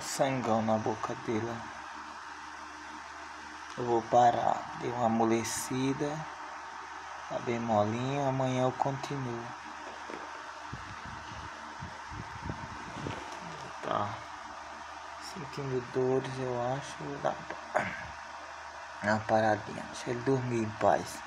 Sangão na boca dela Eu vou parar. Dei uma amolecida. Tá bem molinho. Amanhã eu continuo. Tá. Sentindo dores, eu acho. Dá uma paradinha. Deixa ele dormir em paz.